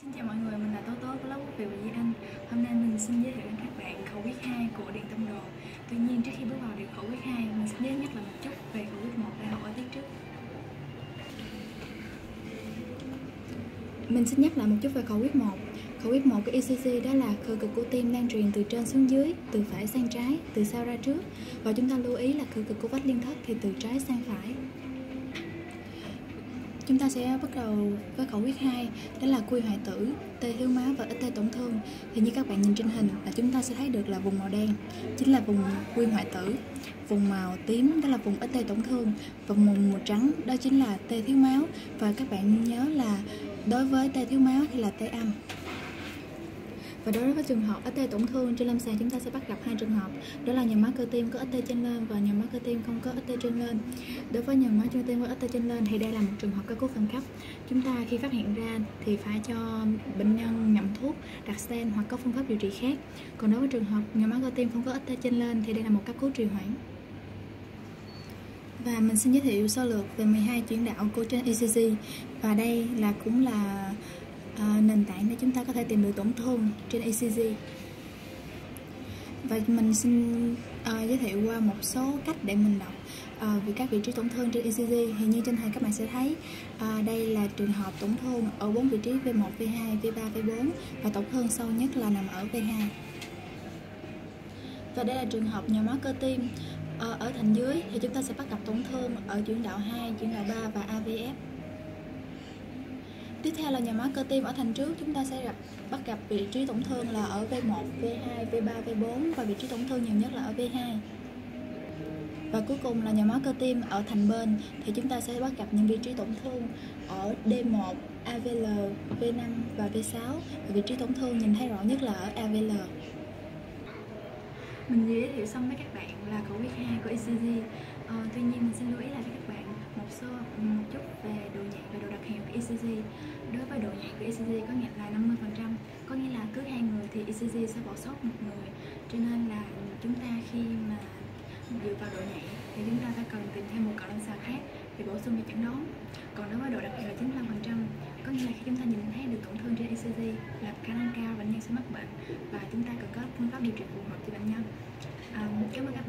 Xin chào mọi người, mình là Tố Tố của lớp Quốc Việt và Di Anh. Hôm nay mình xin giới thiệu đến các bạn khẩu quyết 2 của Điện Tâm Đồ. Tuy nhiên trước khi bước vào điện khẩu quyết 2, mình sẽ nhớ nhắc lại một chút về khẩu quyết 1 đã học ở tiết trước. Mình xin nhắc lại một chút về khẩu quyết 1 Khẩu quyết 1 của ECG đó là khởi cực của tim đang truyền từ trên xuống dưới, từ phải sang trái, từ sau ra trước. Và chúng ta lưu ý là khởi cực của vách liên thất thì từ trái sang phải. Chúng ta sẽ bắt đầu với khẩu quyết 2 Đó là quy hoại tử, tê thiếu máu và ít tê tổn thương. Thì như các bạn nhìn trên hình là chúng ta sẽ thấy được là vùng màu đen Chính là vùng quy hoại tử. Vùng màu tím đó là vùng ít tê tổn thương. Và vùng màu trắng đó chính là tê thiếu máu. Và các bạn nhớ là đối với tê thiếu máu thì là tê âm và đối với trường hợp ít tê tổn thương trên lâm sàng, chúng ta sẽ bắt gặp hai trường hợp. Đó là nhồi máu cơ tim có ít tê trên lên và nhồi máu cơ tim không có ít tê trên lên. Đối với nhồi máu cơ tim có ít tê trên lên thì đây là một trường hợp cấp cứu khẩn cấp. Chúng ta khi phát hiện ra thì phải cho bệnh nhân nhậm thuốc, đặt stent hoặc có phương pháp điều trị khác. Còn đối với trường hợp nhồi máu cơ tim không có ít tê trên lên thì đây là một cấp cứu trì hoãn. Và mình xin giới thiệu sơ lược về 12 chuyển đạo của trên ECG và đây là cũng là Ờ, nền tảng để chúng ta có thể tìm được tổn thương trên ECG và mình xin uh, giới thiệu qua một số cách để mình đọc uh, về các vị trí tổn thương trên ECG thì như trên hình các bạn sẽ thấy uh, đây là trường hợp tổn thương ở bốn vị trí V1, V2, V3, V4 và tổn thương sâu nhất là nằm ở V2 và đây là trường hợp nhồi máu cơ tim. Ở thành dưới thì chúng ta sẽ bắt gặp tổn thương ở chuyển đạo 2, chuyển đạo 3 và AVF Tiếp theo là nhà máu cơ tim ở thành trước chúng ta sẽ gặp bắt gặp vị trí tổn thương là ở V1, V2, V3, V4 và vị trí tổn thương nhiều nhất là ở V2. Và cuối cùng là nhồi máu cơ tim ở thành bên thì chúng ta sẽ bắt gặp những vị trí tổn thương ở D1, AVL, V5 và V6 và vị trí tổn thương nhìn thấy rõ nhất là ở AVL. Mình giới thiệu xong với các bạn là khẩu huyết 2 của ECG. Ờ, tuy nhiên mình xin lưu ý đối với độ nhạy của ECG có nghĩa là 50% có nghĩa là cứ hai người thì ECG sẽ bỏ sót một người. Cho nên là chúng ta khi mà dựa vào độ nhạy thì chúng ta phải cần tìm thêm một cận lâm sàng khác để bổ sung cho chẩn đoán còn đối với độ đặc hiệu là 95% có nghĩa là khi chúng ta nhìn thấy được tổn thương trên ECG là khả năng cao bệnh nhân sẽ mắc bệnh và chúng ta cần có phương pháp điều trị phù hợp cho bệnh nhân. À, cảm ơn các